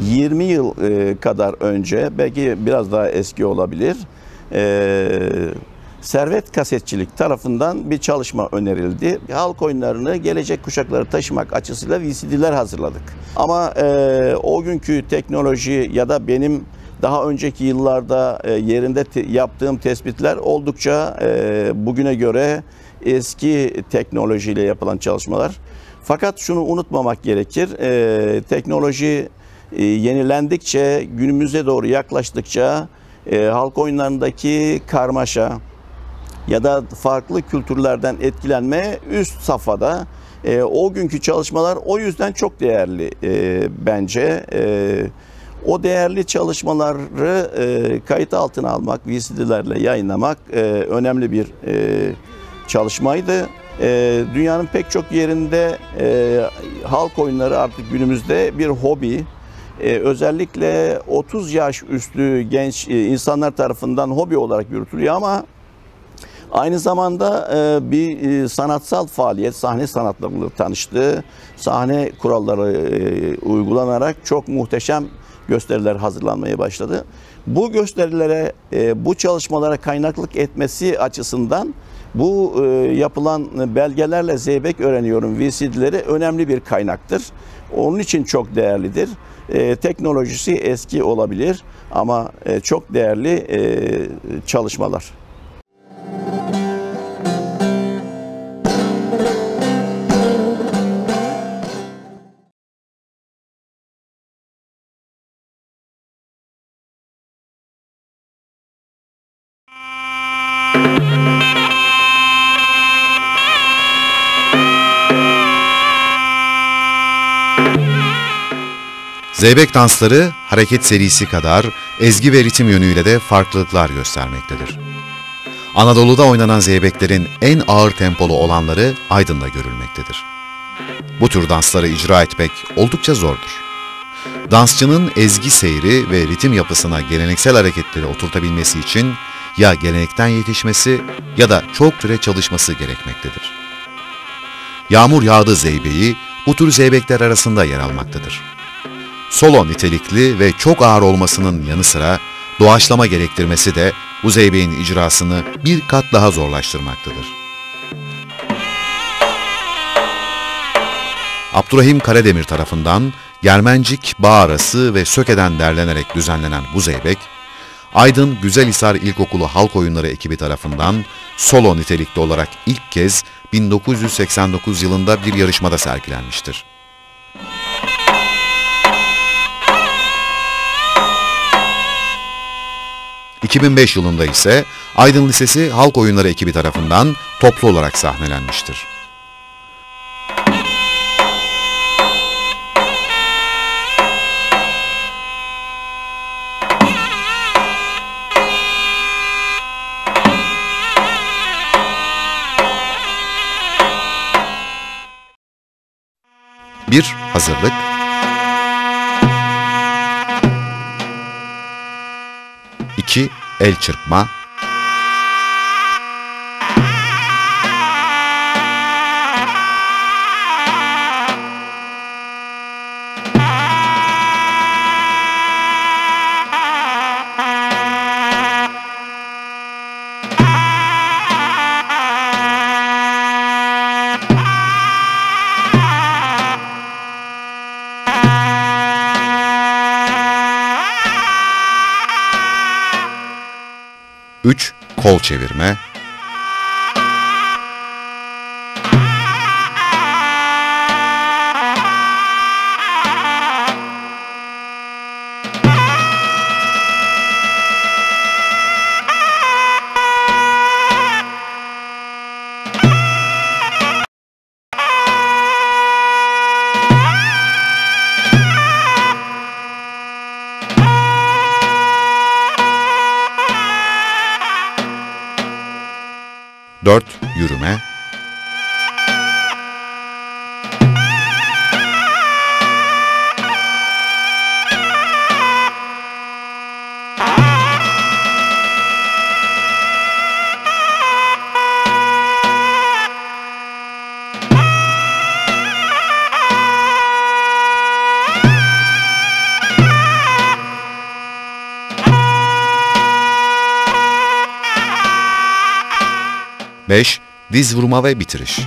20 yıl e, kadar önce belki biraz daha eski olabilir. E, Servet Kasetçilik tarafından bir çalışma önerildi. Halk oyunlarını gelecek kuşakları taşımak açısıyla VCD'ler hazırladık. Ama e, o günkü teknoloji ya da benim daha önceki yıllarda yerinde yaptığım tespitler oldukça bugüne göre eski teknolojiyle yapılan çalışmalar. Fakat şunu unutmamak gerekir. E, teknoloji e, yenilendikçe, günümüze doğru yaklaştıkça e, halk oyunlarındaki karmaşa ya da farklı kültürlerden etkilenme üst safhada. E, o günkü çalışmalar o yüzden çok değerli bence. O değerli çalışmaları e, kayıt altına almak, VCD'lerle yayınlamak önemli bir çalışmaydı. Dünyanın pek çok yerinde halk oyunları artık günümüzde bir hobi. E, özellikle 30 yaş üstü genç e, insanlar tarafından hobi olarak yürütülüyor ama Aynı zamanda e, bir e, sanatsal faaliyet, sahne sanatlarıyla tanıştı. Sahne kuralları e, uygulanarak çok muhteşem gösteriler hazırlanmaya başladı. Bu gösterilere, e, bu çalışmalara kaynaklık etmesi açısından bu e, yapılan belgelerle Zeybek öğreniyorum VCD'leri önemli bir kaynaktır. Onun için çok değerlidir. E, teknolojisi eski olabilir ama e, çok değerli e, çalışmalar. Zeybek dansları hareket serisi kadar ezgi ve ritim yönüyle de farklılıklar göstermektedir. Anadolu'da oynanan zeybeklerin en ağır tempolu olanları Aydın'da görülmektedir. Bu tür dansları icra etmek oldukça zordur. Dansçının ezgi seyri ve ritim yapısına geleneksel hareketleri oturtabilmesi için ya gelenekten yetişmesi ya da çok süre çalışması gerekmektedir. Yağmur yağdı zeybeği bu tür zeybekler arasında yer almaktadır. Solo nitelikli ve çok ağır olmasının yanı sıra doğaçlama gerektirmesi de bu zeybeğin icrasını bir kat daha zorlaştırmaktadır. Abdurrahim Karademir tarafından Germencik, Bağarası ve Söke'den derlenerek düzenlenen bu zeybek, Aydın Güzelhisar İlkokulu Halk Oyunları ekibi tarafından solo nitelikli olarak ilk kez 1989 yılında bir yarışmada sergilenmiştir. ...2005 yılında ise Aydın Lisesi Halk Oyunları ekibi tarafından toplu olarak sahnelenmiştir. Bir hazırlık. İki el çırpma. Üç kol çevirme. Dört yürüme. 5. Diz vurma ve bitiriş.